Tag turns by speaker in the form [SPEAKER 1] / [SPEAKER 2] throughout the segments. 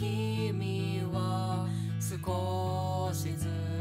[SPEAKER 1] 君は少しずつ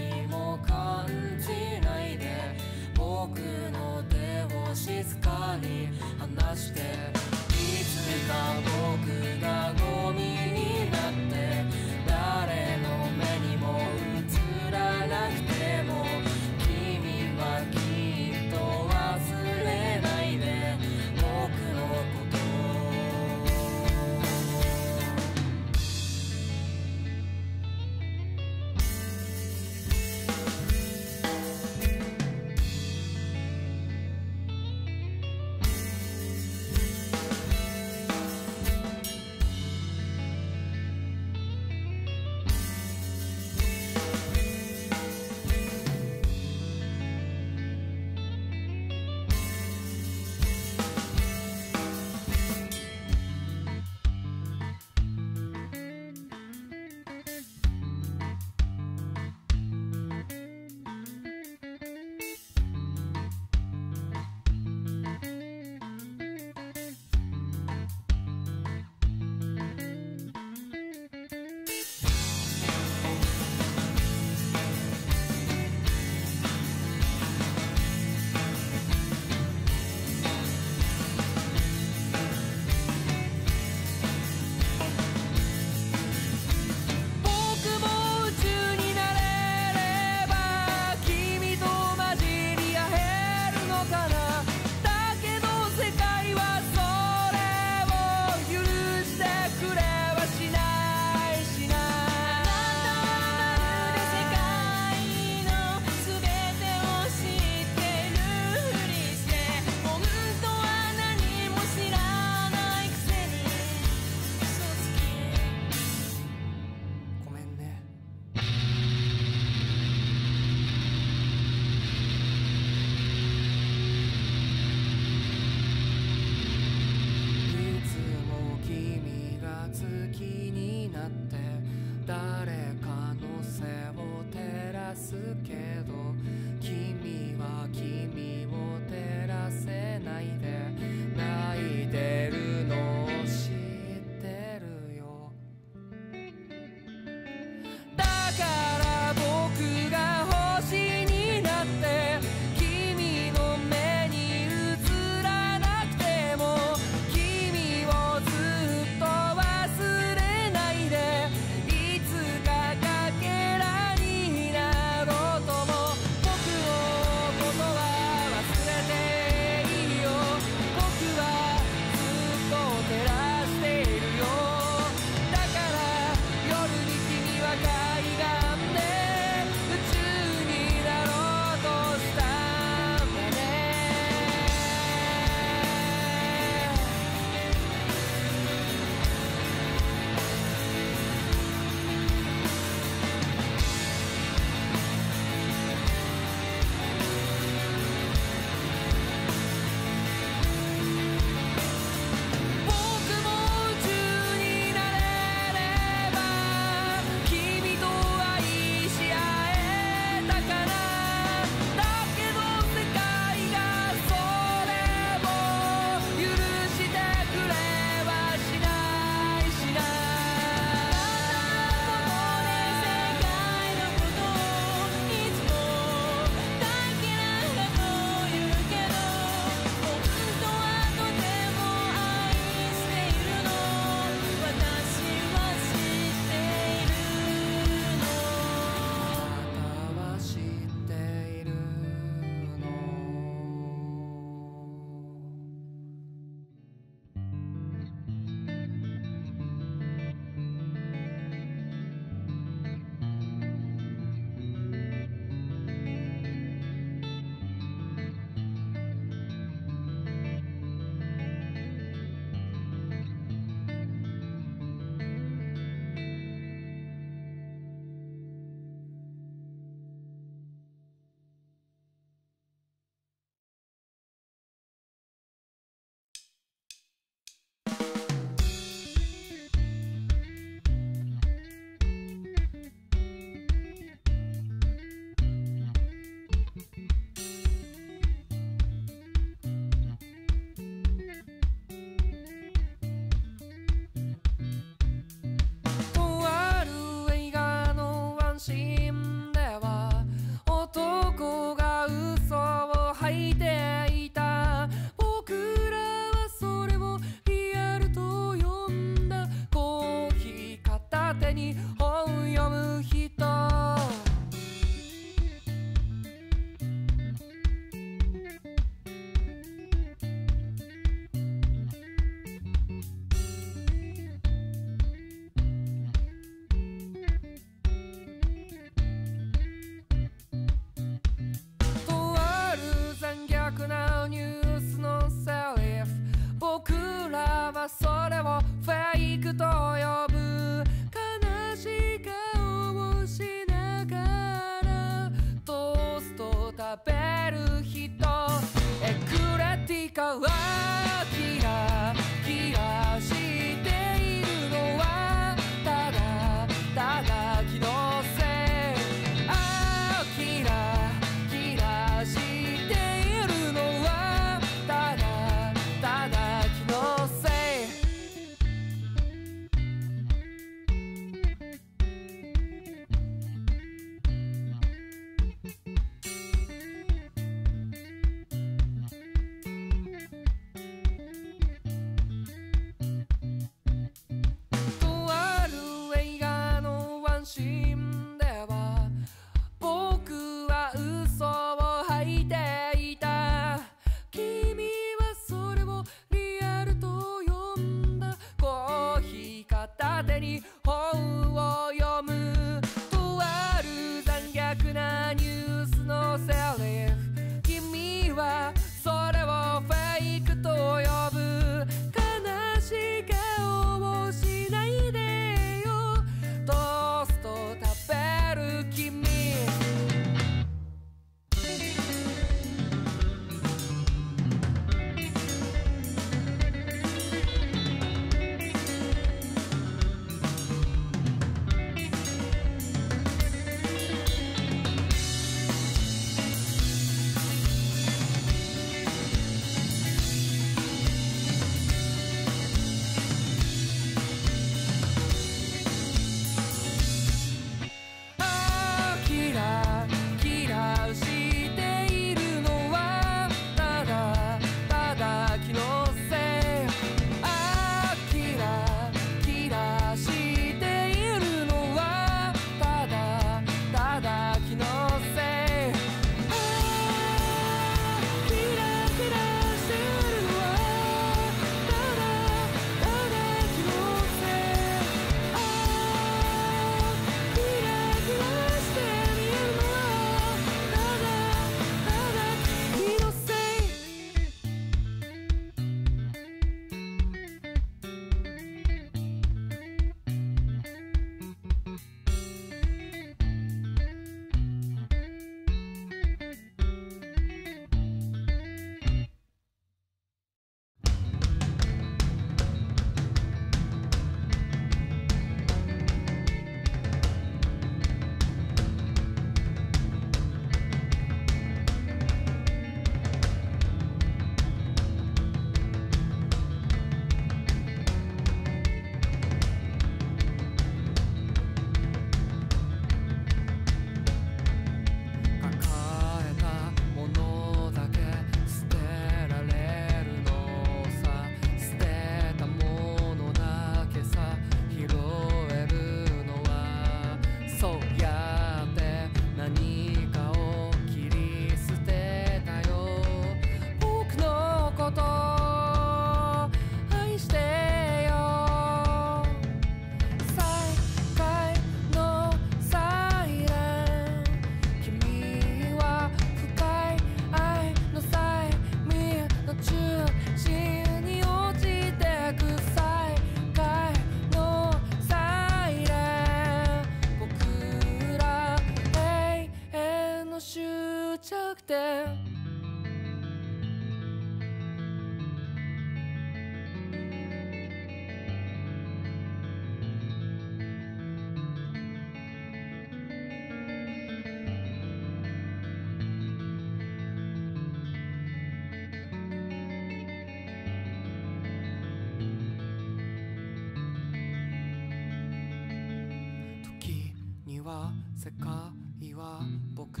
[SPEAKER 1] は世界は僕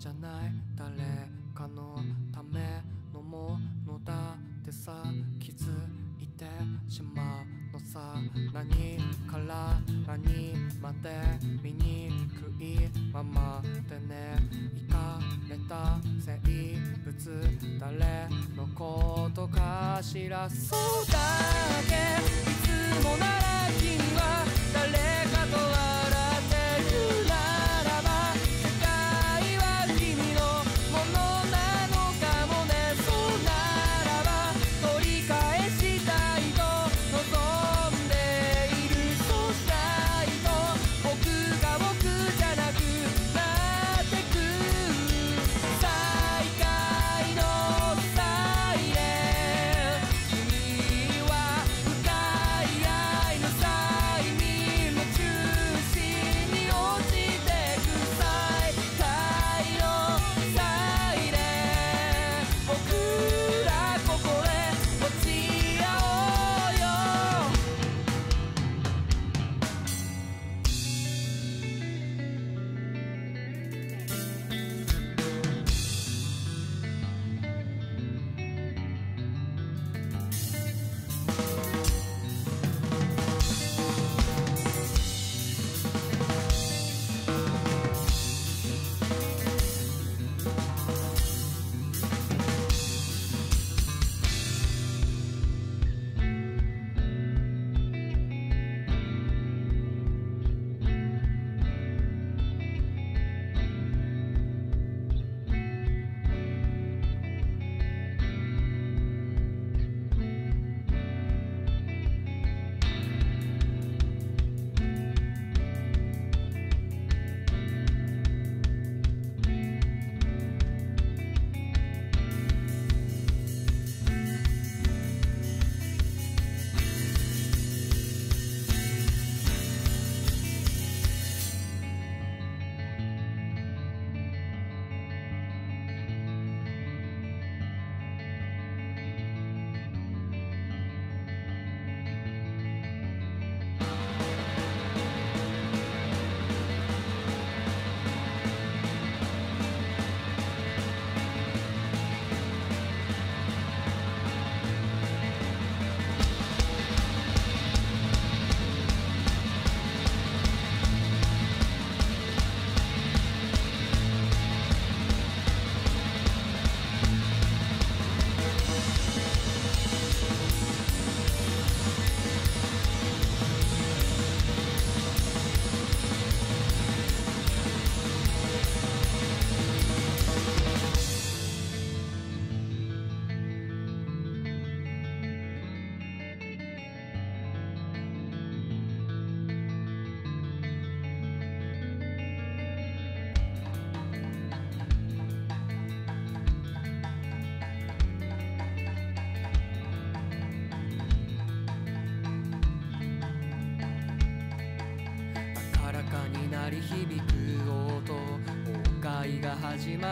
[SPEAKER 1] じゃない誰かのためのものだってさ気づいてしまうのさ何から何まで醜いままでねいかれた生物誰のことかしらそうだけいつもなら君は誰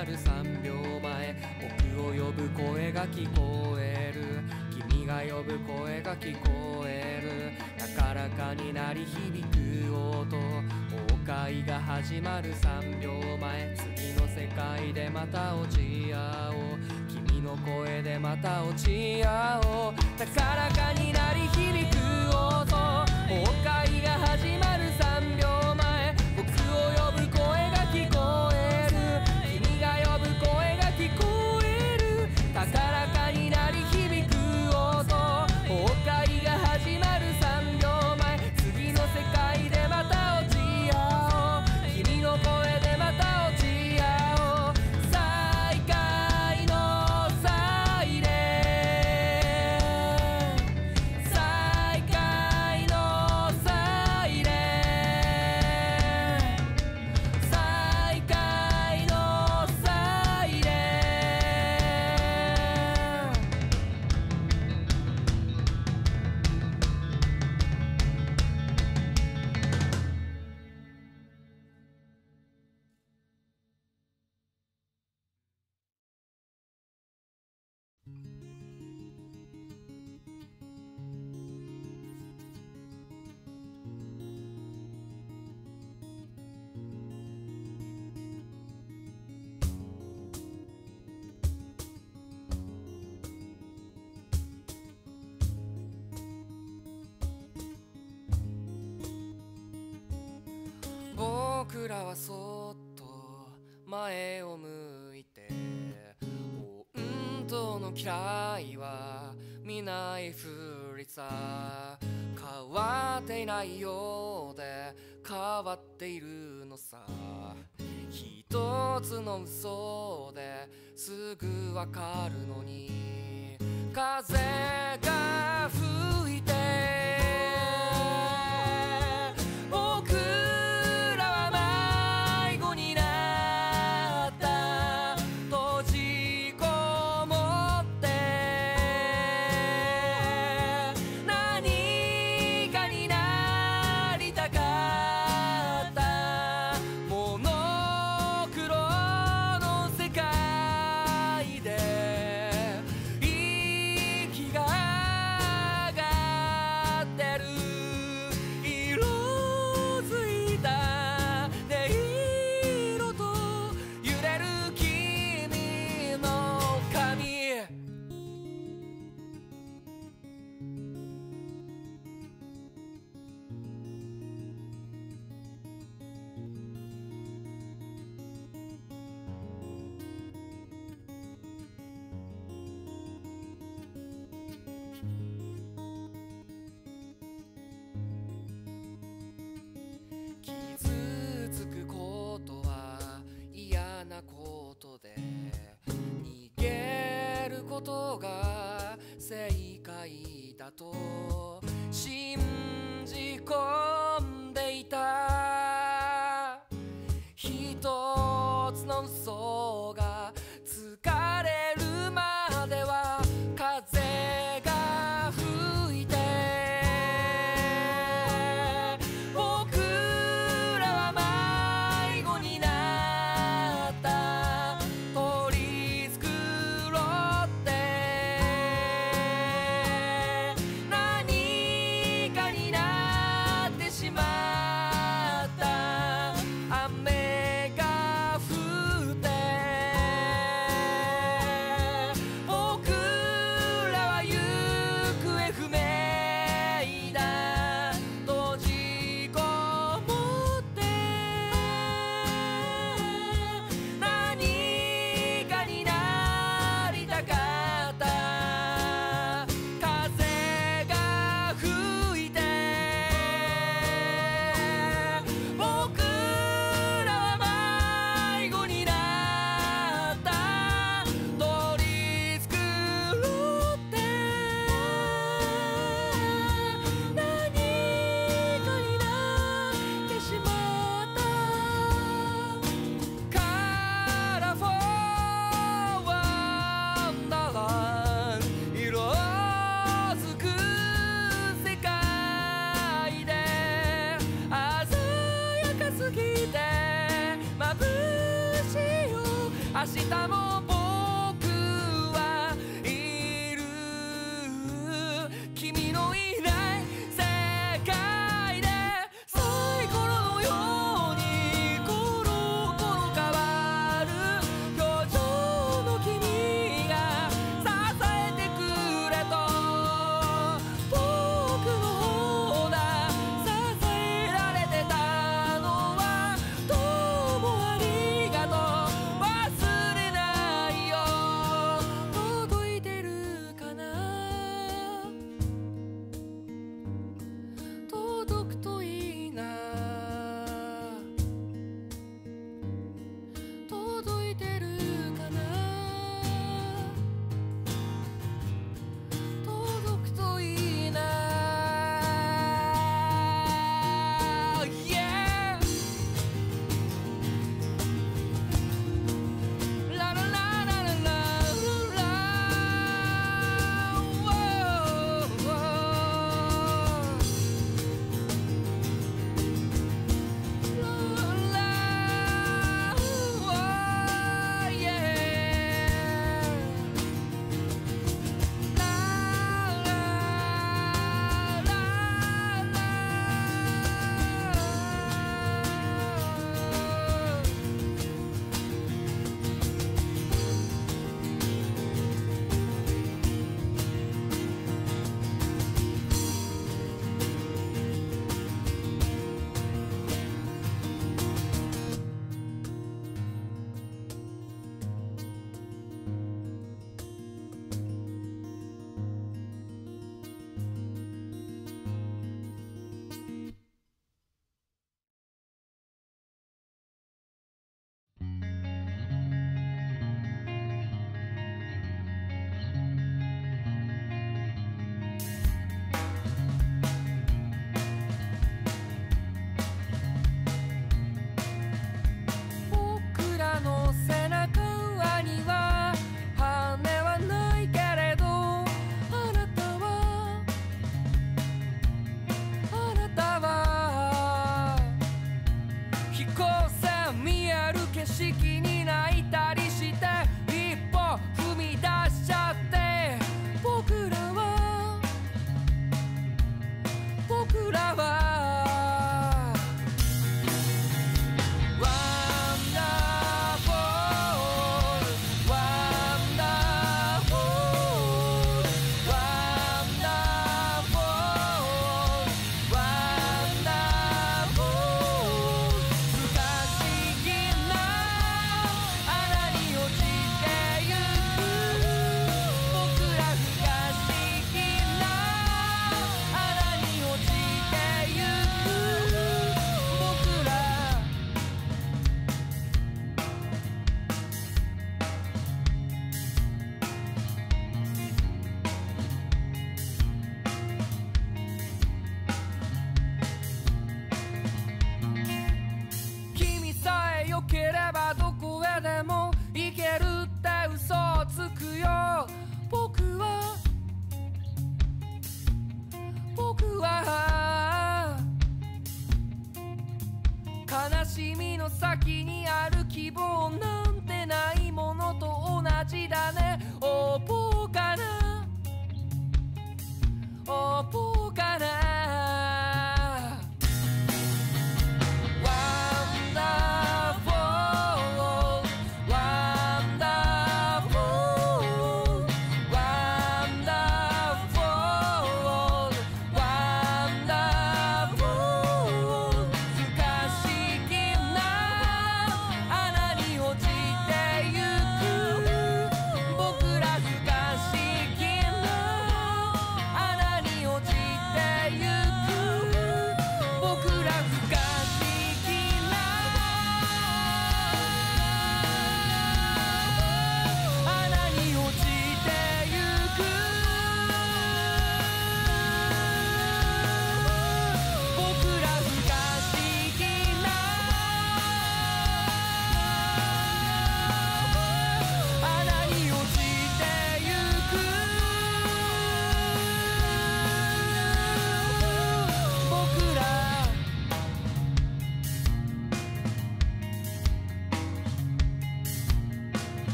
[SPEAKER 1] がる3秒前僕を呼ぶ声が聞こえる。君が呼ぶ声が聞こえる。高らかに鳴り響く音。崩壊が始まる3秒前次の世界でまた落ち合おう。君の声でまた落ち合おう。高らかに鳴り響く僕らはそっと前を向いて。本当の嫌いは見ないふりさ。変わっていないようで変わっているのさ。一つの嘘ですぐわかるのに。風が吹く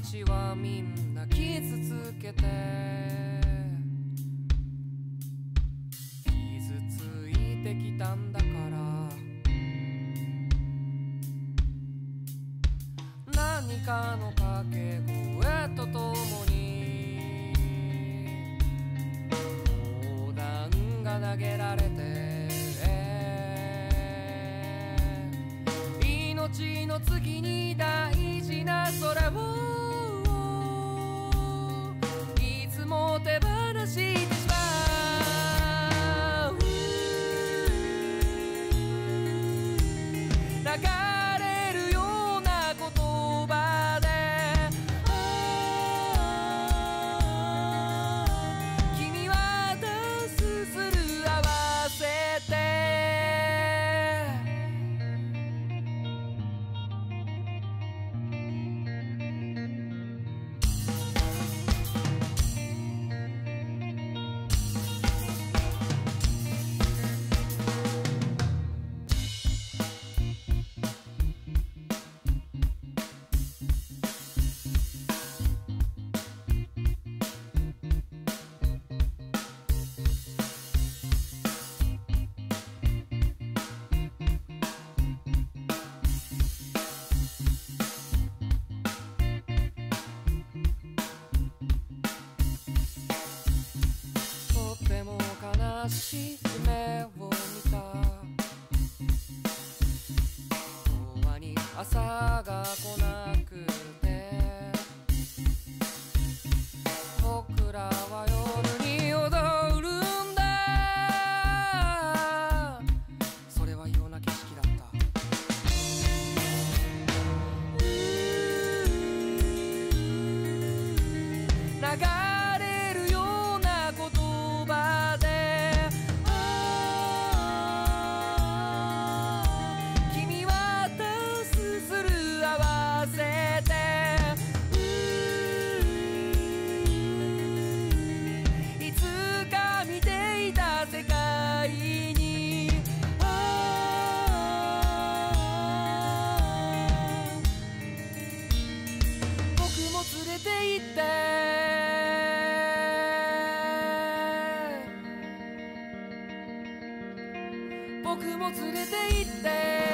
[SPEAKER 1] ちはみんな傷つけて。傷ついてきたんだから。何かの掛け声とともに。砲弾が投げられて。命の次にだ僕も連れて行って